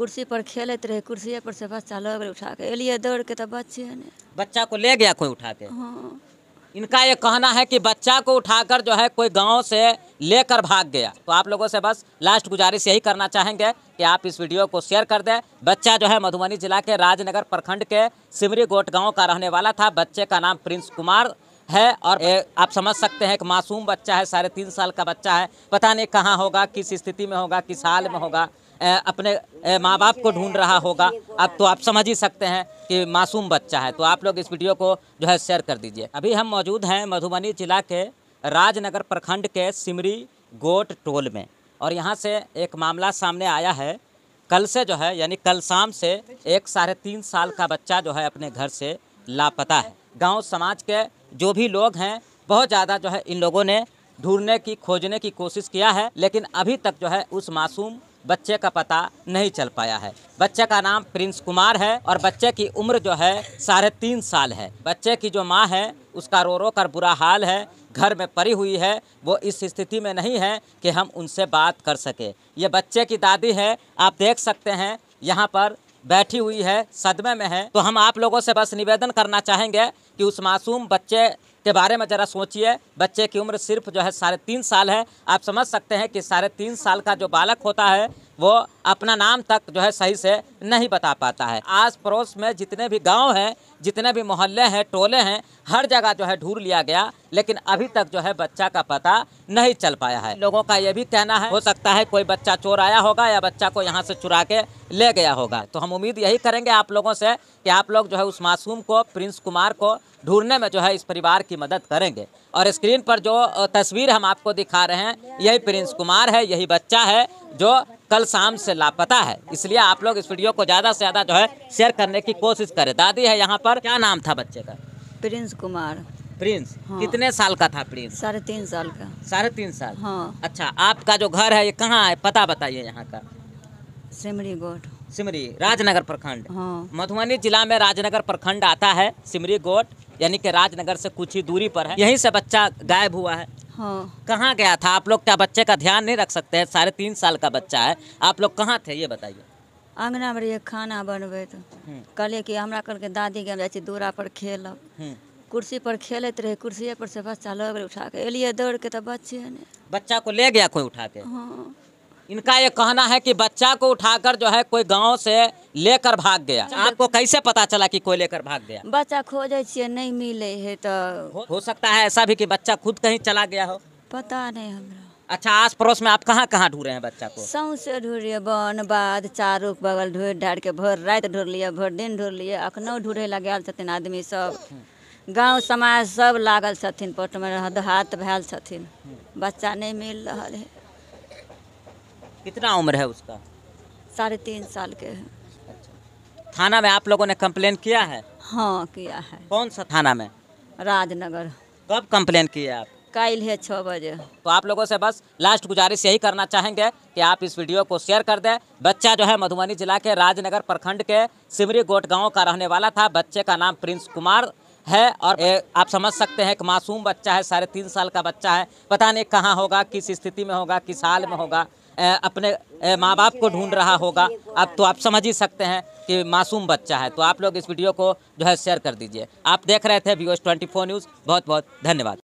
कुर्सी पर खेलत रहे कुर्सी पर से बच्चा लग उठा के एलिए दौड़ के तो बच्चे ने। बच्चा को ले गया कोई उठा के हाँ। इनका ये कहना है कि बच्चा को उठाकर जो है कोई गाँव से लेकर भाग गया। तो आप लोगों से बस लास्ट गुजारिश यही करना चाहेंगे कि आप इस वीडियो को शेयर कर दें। बच्चा जो है मधुबनी जिला के राजनगर प्रखंड के सिमरी गोट गाँव का रहने वाला था। बच्चे का नाम प्रिंस कुमार है और ए, आप समझ सकते हैं एक मासूम बच्चा है साढ़े तीन साल का बच्चा है। पता नहीं कहाँ होगा किस स्थिति में होगा किस हाल में होगा। अपने माँ बाप को ढूंढ रहा होगा। अब तो आप समझ ही सकते हैं कि मासूम बच्चा है। तो आप लोग इस वीडियो को जो है शेयर कर दीजिए। अभी हम मौजूद हैं मधुबनी जिला के राजनगर प्रखंड के सिमरी गोट टोल में। और यहाँ से एक मामला सामने आया है। कल से जो है, यानी कल शाम से एक साढ़े तीन साल का बच्चा जो है अपने घर से लापता है। गाँव समाज के जो भी लोग हैं, बहुत ज़्यादा जो है इन लोगों ने ढूँढने की, खोजने की कोशिश किया है। लेकिन अभी तक जो है उस मासूम बच्चे का पता नहीं चल पाया है। बच्चे का नाम प्रिंस कुमार है और बच्चे की उम्र जो है साढ़े तीन साल है। बच्चे की जो माँ है, उसका रो रो कर बुरा हाल है, घर में पड़ी हुई है, वो इस स्थिति में नहीं है कि हम उनसे बात कर सके। ये बच्चे की दादी है, आप देख सकते हैं, यहाँ पर बैठी हुई है, सदमे में है। तो हम आप लोगों से बस निवेदन करना चाहेंगे कि उस मासूम बच्चे के बारे में ज़रा सोचिए। बच्चे की उम्र सिर्फ़ जो है साढ़े तीन साल है। आप समझ सकते हैं कि साढ़े तीन साल का जो बालक होता है वो अपना नाम तक जो है सही से नहीं बता पाता है। आस पड़ोस में जितने भी गाँव हैं, जितने भी मोहल्ले हैं, टोले हैं, हर जगह जो है ढूंढ लिया गया, लेकिन अभी तक जो है बच्चा का पता नहीं चल पाया है। लोगों का ये भी कहना है, हो सकता है कोई बच्चा चोर आया होगा या बच्चा को यहाँ से चुरा के ले गया होगा। तो हम उम्मीद यही करेंगे आप लोगों से कि आप लोग जो है उस मासूम को, प्रिंस कुमार को ढूँढने में जो है इस परिवार की मदद करेंगे। और स्क्रीन पर जो तस्वीर हम आपको दिखा रहे हैं, यही प्रिंस कुमार है, यही बच्चा है, जो कल शाम से लापता है। इसलिए आप लोग इस वीडियो को ज़्यादा से ज़्यादा जो है शेयर करने की कोशिश करें। दादी है यहाँ पर। क्या नाम था बच्चे का? प्रिंस कुमार। प्रिंस? हाँ। कितने साल का था प्रिंस? साढ़े तीन साल का। साढ़े तीन साल? हाँ। अच्छा आपका जो घर है ये कहाँ है? पता बताइए यहाँ का। सिमरी गोट सिमरी राजनगर प्रखंड। हाँ। मधुबनी जिला में राजनगर प्रखंड आता है सिमरी गोट यानी कि राजनगर से कुछ ही दूरी पर है। यहीं से बच्चा गायब हुआ है। हाँ। कहाँ गया था? आप लोग क्या बच्चे का ध्यान नहीं रख सकते हैं? साढ़े तीन साल का बच्चा है। आप लोग कहाँ थे? ये बताइए। अंगना में रहिए खाना बनबे तो कहलिए कि हमरा के दादी के जाइ छी दूरा पर खेलब। हम्म। कुर्सी पर खेलत रहे कुर्सी पर से बच्चा लग उठा के एलिए दौड़ के तो बच्चे ने बच्चा को ले गया कोई उठा के? हाँ। इनका ये कहना है कि बच्चा को उठाकर जो है कोई गाँव से लेकर भाग गया। आपको कैसे पता चला कि कोई लेकर भाग गया? बच्चा खोजै नहीं मिले है तो। हो, हो सकता है ऐसा भी कि बच्चा खुद कहीं चला गया हो। पता नहीं हमरा। अच्छा आस पड़ोस में आप कहाँ कहाँ ढूंढे हैं बच्चा को? सौंसे ढूंढिए बन बाद चारू बगल ढूंढ ढारि के भोर राति ढूंढलिए भोर दिन ढूंढलिए अखनो ढूंढे लए गेल आदमी सब। गाँव समाज सब लागल छथिन पोटमे हाथ भेल छथिन। बच्चा नहीं मिल रहा है। कितना उम्र है उसका? साढ़े तीन साल के है। थाना में आप लोगों ने कंप्लेन किया है? हाँ किया है। कौन सा थाना में? राजनगर। कब कंप्लेन किए आप? कल है छः बजे। तो आप लोगों से बस लास्ट गुजारिश यही करना चाहेंगे कि आप इस वीडियो को शेयर कर दें। बच्चा जो है मधुबनी जिला के राजनगर प्रखंड के सिमरी गोट गाँव का रहने वाला था। बच्चे का नाम प्रिंस कुमार है और ए, आप समझ सकते हैं कि मासूम बच्चा है साढ़े तीन साल का बच्चा है। पता नहीं कहाँ होगा किस स्थिति में होगा किस हाल में होगा। अपने माँ बाप को ढूंढ रहा होगा। अब तो आप समझ ही सकते हैं कि मासूम बच्चा है। तो आप लोग इस वीडियो को जो है शेयर कर दीजिए। आप देख रहे थे वी ट्वेंटी न्यूज़ बहुत बहुत धन्यवाद।